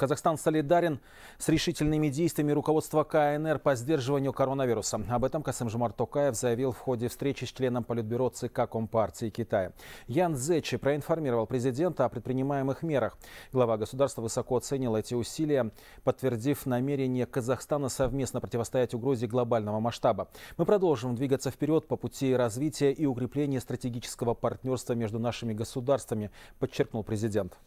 Казахстан солидарен с решительными действиями руководства КНР по сдерживанию коронавируса. Об этом Касым-Жумар Токаев заявил в ходе встречи с членом Политбюро ЦК Компартии Китая. Ян Зечи проинформировал президента о предпринимаемых мерах. Глава государства высоко оценил эти усилия, подтвердив намерение Казахстана совместно противостоять угрозе глобального масштаба. Мы продолжим двигаться вперед по пути развития и укрепления стратегического партнерства между нашими государствами, подчеркнул президент.